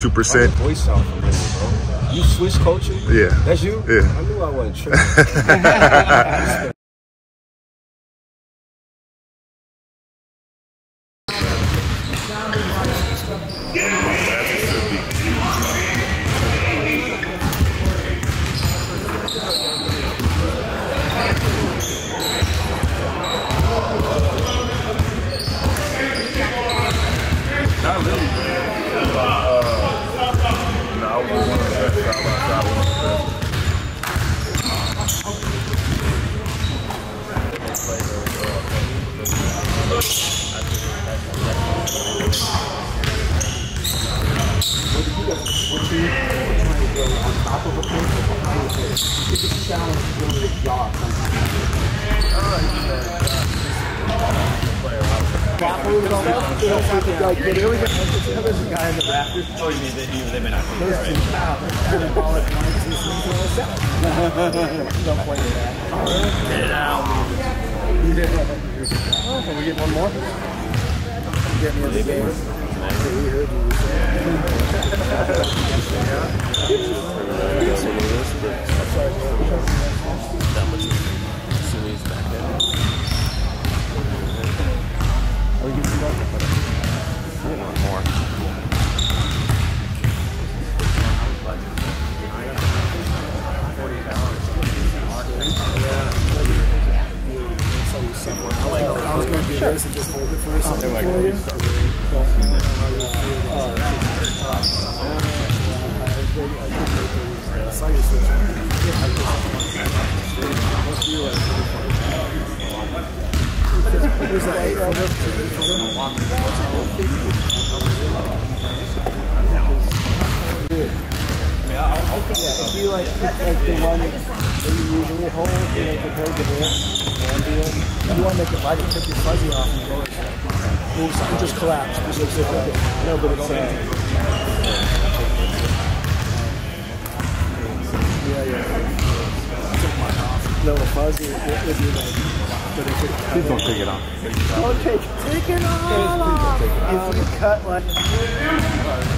Two percent. Voice bro. You Swiss coaching? Yeah. That's you? Yeah. I knew I wasn't tripping. so the was a guy in the rafters. Get out. Can we get one more? I'm the game. We you. somewhere. I was going to do sure. and just hold it for a I think yeah, if you like pick like the one that you usually hold, you like the code of it, and the if you want to make it lighter, take your fuzzy off and go like moves, just collapse because like. No, but it's uh, yeah, yeah. Took mine off. No, a fuzzy like. But if it, please don't take it off. Don't take, it off. Take it off. If you cut like.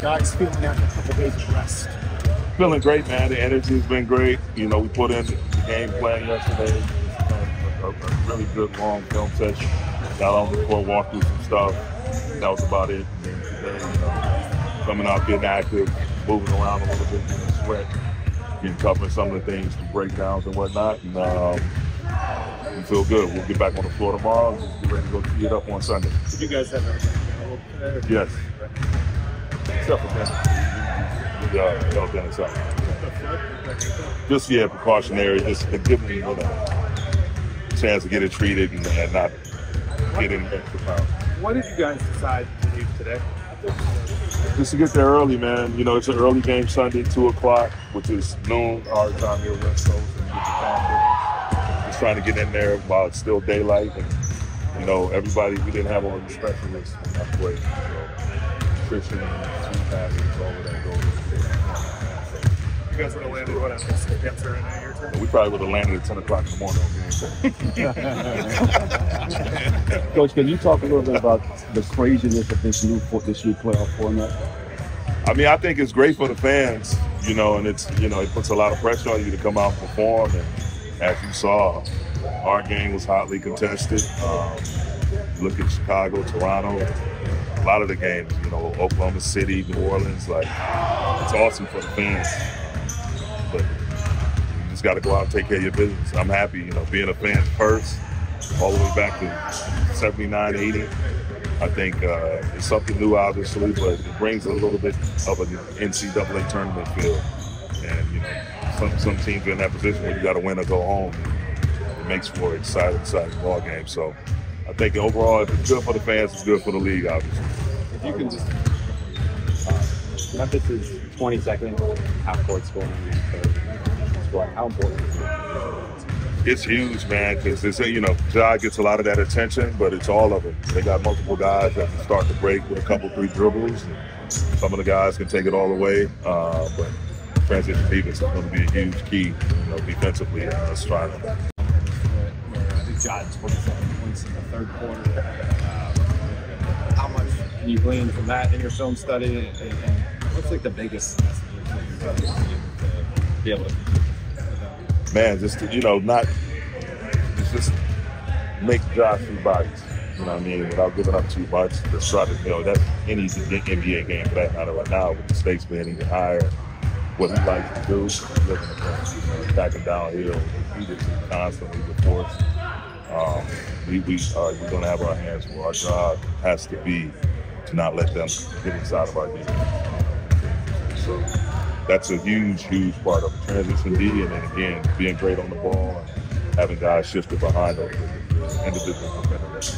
Guys feeling after a couple days of rest. Feeling great, man. The energy's been great. You know, we put in the game plan yesterday. A, a, a really good long film session. Got on the court, walked through some stuff. That was about it. And then today, you know, coming out, getting active, moving around a little bit, getting sweat, getting covering some of the things, the breakdowns and whatnot. And um, we feel good. We'll get back on the floor tomorrow and get ready to go tee it up on Sunday. You guys have a Yes. Except for Dennis. That was Dennis out. Just yeah, precautionary, just to give them you know, a chance to get it treated and, and not get in extra pounds. Why did you guys decide to leave today? Just to get there early, man. You know, it's an early game Sunday, two o'clock, which is noon our time here West Coast, and get the time. Just trying to get in there while it's still daylight and you know, everybody we didn't have all the specialists on that play. So, Christian and two passes over that goal. You guys would have landed what at 6 p.m. Saturday night your turn? We probably would have landed at 10 o'clock in the morning on game day. Coach, can you talk a little bit about the craziness of this new this new playoff format? I mean, I think it's great for the fans, you know, and it's, you know, it puts a lot of pressure on you to come out and perform. And as you saw, our game was hotly contested. Um, look at Chicago, Toronto, a lot of the games, you know, Oklahoma City, New Orleans, like, it's awesome for the fans. Just got to go out and take care of your business. I'm happy, you know, being a fan first, all the way back to 79, 80. I think uh, it's something new, obviously, but it brings a little bit of an NCAA tournament feel. And, you know, some, some teams are in that position where you got to win or go home. It makes for an exciting, exciting ball game. So I think overall, if it's good for the fans, it's good for the league, obviously. If you can just, uh, Memphis is 22nd half court scoring, scoring. How important is it? It's huge, man, because it's you know, Ja gets a lot of that attention, but it's all of it. They got multiple guys that can start the break with a couple, three dribbles. Some of the guys can take it all away, uh, but transition defense is going to be a huge key, you know, defensively in us trying to. Where, where I think John 27 points in the third quarter. Uh, how much can you glean from that in your film study? And, and what's like the biggest message you're to be able to Man, just to, you know, not just, make Ja see bodies. You know what I mean? Without giving up too much. Just try to, you know, that's any NBA game for that matter right now with the stakes being even higher. What he likes to do, looking at know, attacking downhill, he just constantly with force. Um, we we are we're gonna have our hands full. Our job has to be to not let them get inside of our defense. So that's a huge, huge part of the transition D, and then again being great on the ball and having guys shifted behind those individual defenders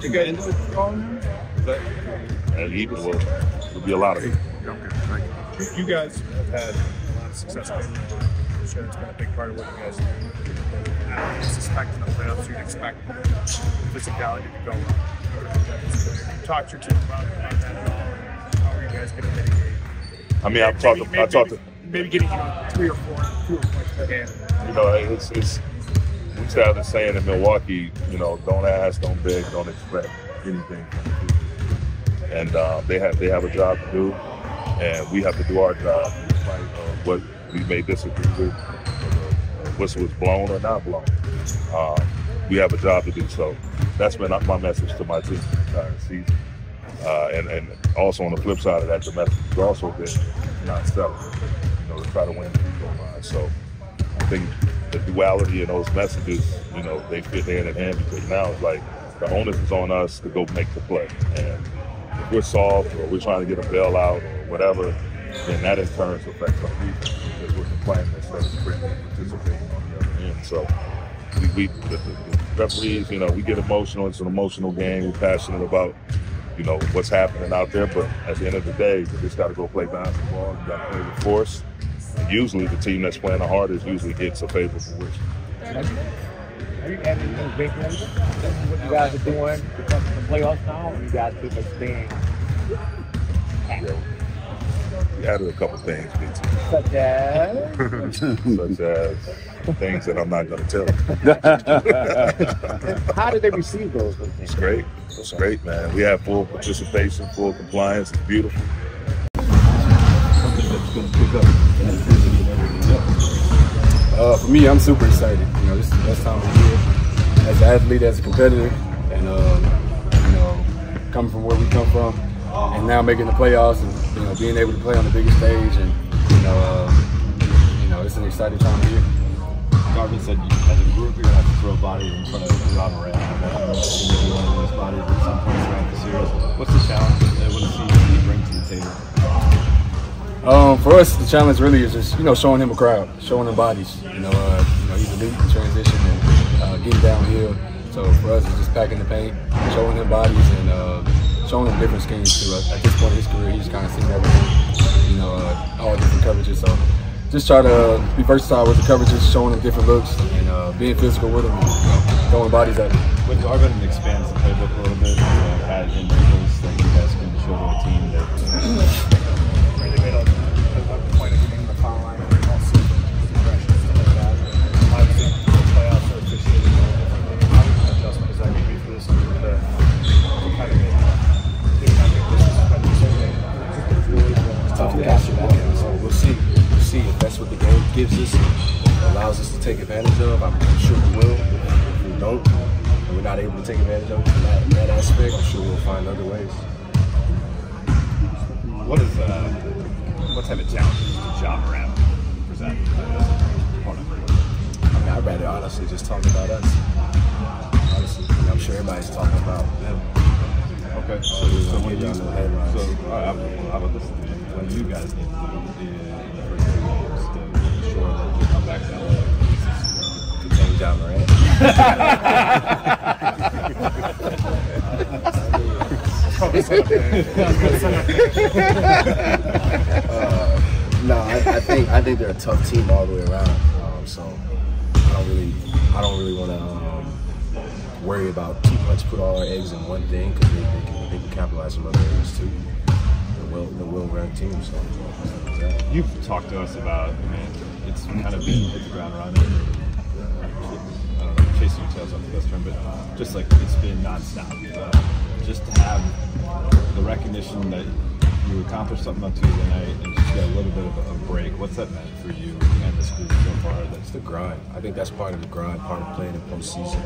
you got individual calling Is that And he will will be a lot of it. you, you guys have had a lot of success. I'm sure it's been a big part of what you guys do. I suspect in the playoffs you'd expect physicality to go up. Talk to your team about, about that at all. How are you guys going to mitigate? I mean, I've talked. Maybe- I talked. to- Maybe getting you know, three or four, points per game. you know, it's, it's we used to have the saying in Milwaukee, you know, don't ask, don't beg, don't expect anything from the people. And uh, they have they have a job to do, and we have to do our job despite uh, what we may disagree with, the whistle is blown or not blown. Um, we have a job to do. So that's been my message to my team the entire season. Uh, and, and also on the flip side of that, the message has also been not selling, you know, to try to win the line. So I think the duality in those messages, you know, they fit hand in hand because now it's like the onus is on us to go make the play. And if we're soft or we're trying to get a bailout or whatever, then that in turn affects our defense because we're complaining instead of participating on the other end. So we, we the, the referees, you know, we get emotional. It's an emotional game. We're passionate about, you know, what's happening out there. But at the end of the day, you just got to go play basketball. You got to play with force. And usually, the team that's playing the hardest usually gets a favorable wish. Have you had anything big is what you guys are doing because of the playoffs now, you guys expanding? Yeah, we added a couple things, BT, Such as such as things that I'm not going to tell. how did they receive those? those? It's great. It's great, man. We have full participation, full compliance. It's beautiful. Uh, for me, I'm super excited. You know, this is the best time of the year as an athlete, as a competitor, and um, you know, coming from where we come from, and now making the playoffs, and you know, being able to play on the biggest stage, and you know, uh, you know, it's an exciting time of year. Darvin said as a group you're gonna have to throw bodies in front of Rob Morant. You're one of those bodies at some point throughout the series. What's the challenge? What does he bring to the table? Um, for us, the challenge really is just you know showing him a crowd, showing him bodies. You know, uh, you know he's elite in transition and uh, getting downhill. So for us, it's just packing the paint, showing him bodies, and uh, showing him different schemes too. At, this point in his career, he's kind of seen everything. You know, uh, all different coverages. So just try to be versatile with the coverages, showing him different looks, and uh, being physical with him, and, you know, throwing bodies at him. When Darvin expands the playbook a little bit, you know, add individuals that you guys can show to a team that take advantage of. I'm sure we will. If we don't, and we're not able to take advantage of that, that aspect, I'm sure we'll find other ways. what is uh, what type of challenges does John Morant present to the opponent? I mean, I'd rather honestly just talk about us. Honestly, I I'm sure everybody's talking about them. Okay, so, so when you, so all right, I'm- how about this? When you guys need to do Uh, no, I, I think I think they're a tough team all the way around. Um, so I don't really, I don't really want to um, worry about too much. Put all our eggs in one thing because they, they, can, they can capitalize on other areas too. They're well, they're well-run team. So. You've talked to us about, it's kind of been hit the ground running. Chasing your the best term, but just like it's been nonstop. Uh, just to have the recognition that you accomplished something on Tuesday night and just get a little bit of a, break. What's that meant for you and this group so far? That's the grind. I think that's part of the grind, part of playing in postseason.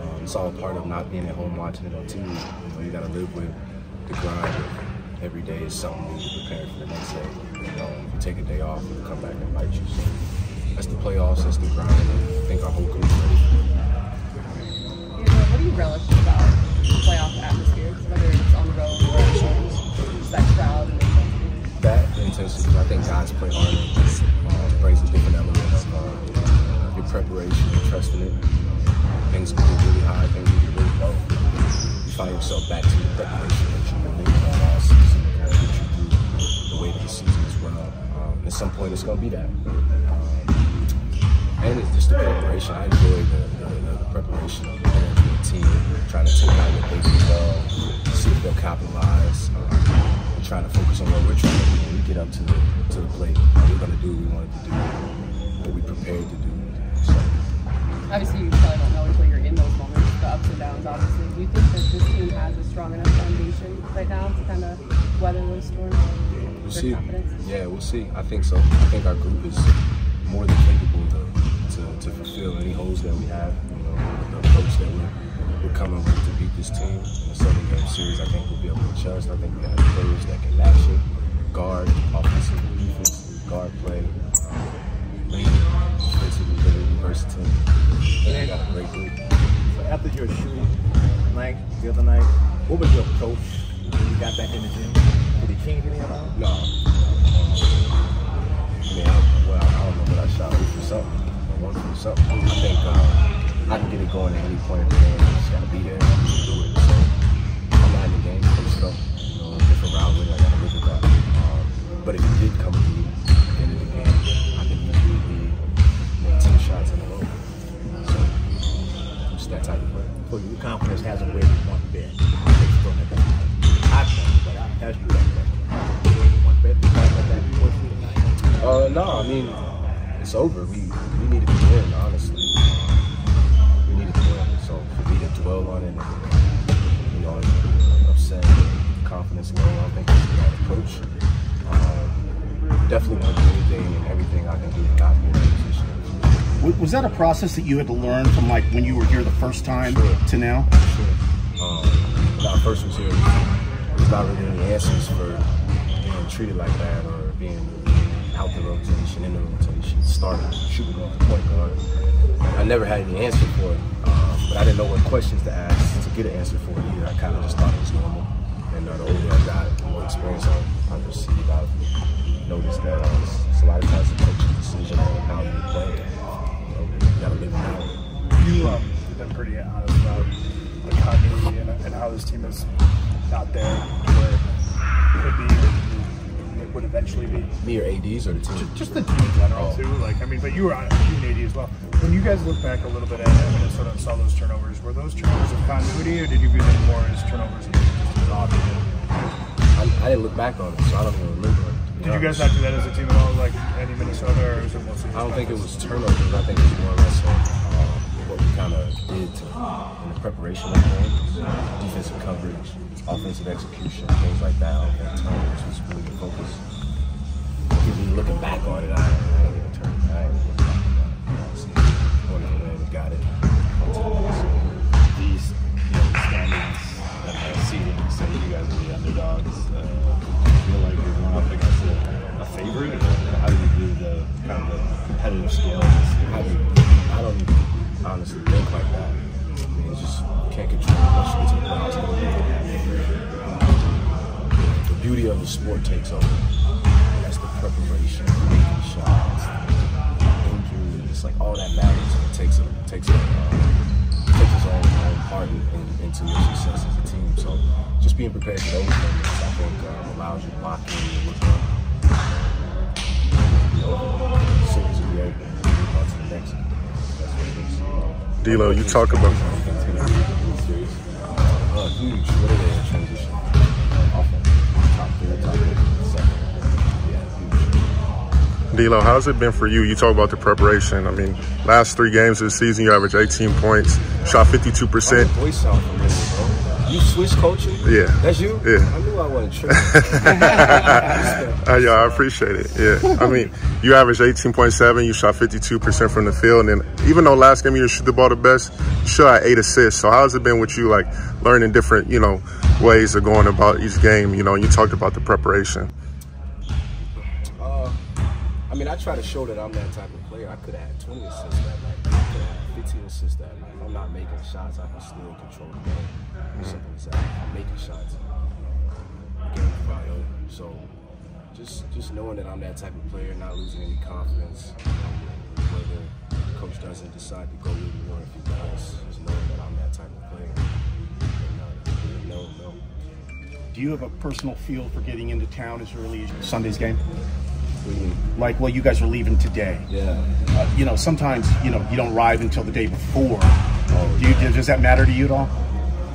Um, it's all part of not being at home watching it on TV. You know, you got to live with the grind. Every day is something new to prepare for the next day. You know, you take a day off, it'll come back and bite you. So that's the playoffs. That's the grind. I think our whole group is ready. About playoff atmosphere, whether it's on the road or at? That crowd and intensity? that intensity. I think guys play harder, uh, brings a different elements. Uh, your preparation, your trust in it. Things can get really high, things can get really low. You find yourself back to the preparation that you've been all season, of you the way that the is run. Um, at some point, it's going to be that. Um, and it's just the preparation. I enjoy the, the, the, preparation of team, trying to take out what they do well, see if they'll capitalize, um, trying to focus on what we're trying to do when we get up to the to the plate. We're going to do what we wanted to do, what we prepared to do. So, Obviously, you probably don't know until you're in those moments, the ups and downs, obviously. Do you think that this team has a strong enough foundation right now to kind of weather those storms? we'll see. confidence? Yeah, we'll see. I think so. I think our group is more than capable to, to, to fulfill any holes that we have. You know, the approach that we're, we're coming with to beat this team in a seven game series, I think we'll be able to adjust. I think we have players that can match it, guard, offensive, defense, guard play, lead, defensive ability, versatility. I think we got a great group. So after your shooting night the other night, what was your approach when you got back in the gym? Did he change any at all? No. Yeah, well, I don't know, but I shot for something. I one for something. I think uh, I can get it going at any point in the game. I just gotta be there and do it. So I'm not in the game, coached up. You know, different route with it. I gotta live with that. Um, but if it did come to me at the end of the game, I could easily be know, 10 shots in a row. So I'm just that type of player. So your confidence hasn't wavered one bit. I think, but I asked you that question. One bit because of that fourth shooting night. Uh, no, I mean, it's over. We we needed to win, honestly. So for me to dwell on it, and, you know, upset, confidence low, I think it's the right approach. Um, definitely want to do anything and everything I can do to not be in that position. Was that a process that you had to learn from like when you were here the first time Sure. to now? Sure. Um, when I first was here, there's not really any answers for being treated like that or being out the rotation, in the rotation, starting, shooting guard, point guard. I never had any answer for it, but I didn't know what questions to ask to get an answer for it either. I kind of just thought it was normal. And uh, the older I got, the more experience I, I received, I've noticed that uh, it's, a lot of times a coach's decision on how you play. You, gotta live out. You um, have been pretty honest about the continuity and, and how this team is not there where it could be, it would eventually be. Me or ADs or the team? Just the team in general too. Like I mean, but you were on you and AD as well. When you guys look back a little bit at Minnesota and saw those turnovers, were those turnovers of continuity, or did you view them more as turnovers of just? I, I didn't look back on it, so I don't even remember. it, to be Did you guys not do that as a team at all, like any Minnesota, or was it mostly? I don't think it was turnovers. I think it was more or less on uh, what we kind of did to, in the preparation of the game, defensive coverage, offensive execution, things like that. I think turnovers was really the focus. Even looking back on it, I, I ain't even turn. I ain't even looking back on it. Honestly, when got it. these you know, standings and uh, seeding say you guys are the underdogs. Uh, feel like you're going up against a, a favorite? Or how do you do the kind of the competitive scale do- I don't honestly think like that. I mean, just can't control once you get the playoffs. The beauty of the sport takes over. That's the preparation, making shots. It's like all that matters. It takes a takes a uh, takes its own, own part in, in, into your success as a team. So just being prepared for those moments, I think, um, allows you to lock in and look up. You know, series will be over. Move on to the next. That's what it is. D'Lo, you talk about Uh, huge. What are they in transition? D'Lo. How's it been for you? You talk about the preparation. I mean, last three games of the season, you averaged 18 points, shot 52 percent. voice sound familiar, bro. You switch coaching? Yeah. That's you? Yeah. I knew I wasn't. Uh, yeah, I appreciate it. Yeah, I mean, you averaged 18.7. You shot 52 percent from the field, and then even though last game you shoot the ball the best, you had eight assists. So how's it been with you, like learning different, you know, ways of going about each game? You know, you talked about the preparation. I mean, I try to show that I'm that type of player. I could have had 20 assists that night. I could have had 15 assists that night. If I'm not making shots, I can still control the game. Simple as that. I'm making shots, the game's probably over. So just just knowing that I'm that type of player, not losing any confidence, whether the coach doesn't decide to go with me or if he does, just knowing that I'm that type of player. And, uh, no, no. Do you have a personal feel for getting into town as early as Sunday's game? Like, well, you guys are leaving today. Yeah. Uh, you know, sometimes you know you don't arrive until the day before. Do you, does that matter to you at all?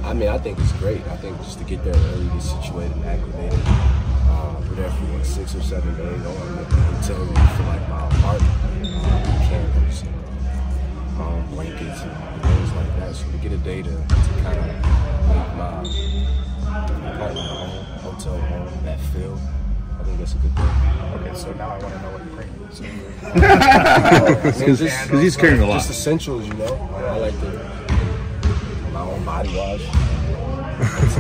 I mean, I think it's great. I think just to get there early, get situated and acclimated. Uh, we're there for what, six or seven days. I want to make a hotel room for like my apartment. Uh, cameras and um, blankets and things like that. So to get a day to, to kind of make my apartment home, hotel home, that feel, think that's a good thing. Okay, so now I want to know what you're bringing. So, Because he's carrying a lot. Just essentials, you know. I like the my own body wash.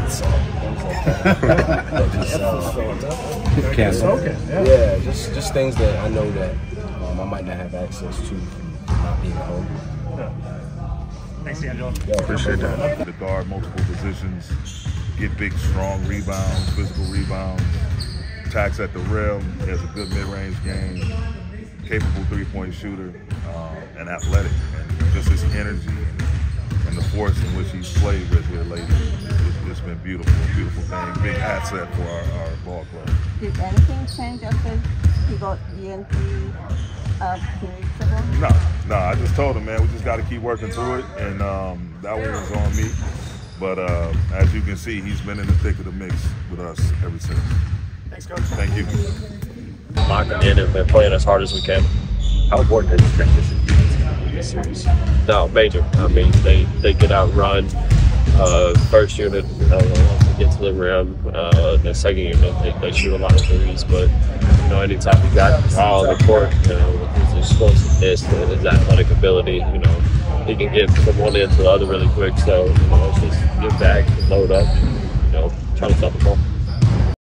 Salt, things like just, uh, okay, yeah. yeah, just just things that I know that um, I might not have access to from not being at home. Thanks, D'Angelo. Appreciate that. to guard multiple positions, get big, strong rebounds, physical rebounds, attacks at the rim. He has a good mid-range game, capable three-point shooter, uh, and athletic. And just his energy and, and the force in which he's played with here lately, it's, it's been beautiful, beautiful thing. Big asset for our, our ball club. Did anything change after he got ENT uh? No, no, I just told him, man, we just got to keep working through it, and um, that one was on me. But uh, as you can see, he's been in the thick of the mix with us ever since. Thanks, coach. Thank you. locking in and been playing as hard as we can. How important is transition this series? No, major. I mean, they, they get outrun. Uh, first unit, uh, get to the rim. Uh, the second unit, they, they shoot a lot of threes. But, you know, anytime you got Kyle on the court, you know, with his explosiveness and his athletic ability, you know, he can get from one end to the other really quick. So, you know, it's just get back, load up, and, you know, try to stop the ball.